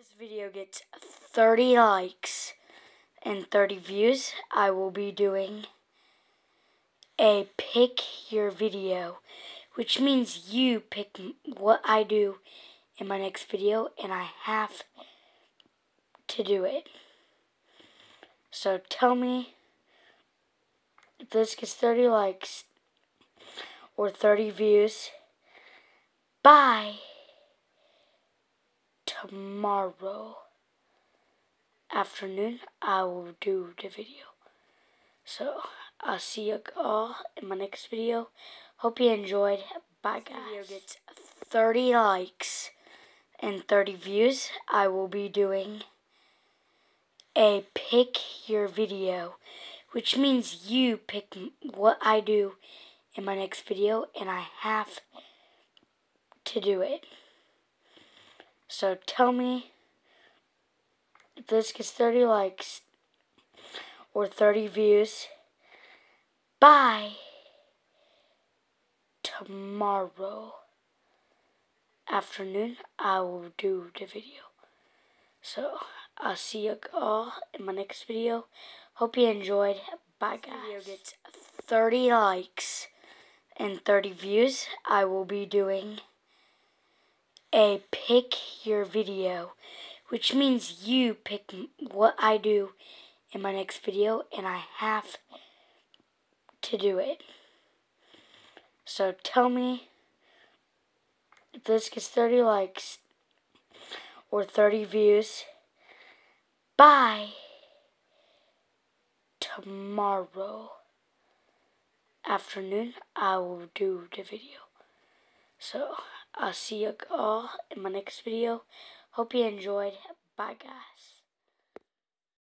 this video gets 30 likes and 30 views, I will be doing a pick your video, which means you pick what I do in my next video, and I have to do it. So tell me if this gets 30 likes or 30 views. By tomorrow afternoon I will do the video. So I'll see you all in my next video. Hope you enjoyed. Bye guys. This video gets 30 likes and 30 views. I will be doing a pick your video, which means you pick what I do in my next video, and I have to do it. So tell me if this gets 30 likes or 30 views by tomorrow afternoon, I will do the video. So, I'll see you all in my next video. Hope you enjoyed. Bye, guys. This video gets 30 likes and 30 views. I will be doing a pick your video, which means you pick what I do in my next video, and I have to do it. So tell me if this gets 30 likes or 30 views by tomorrow afternoon I will do the video. So I'll see you all in my next video. Hope you enjoyed. Bye guys.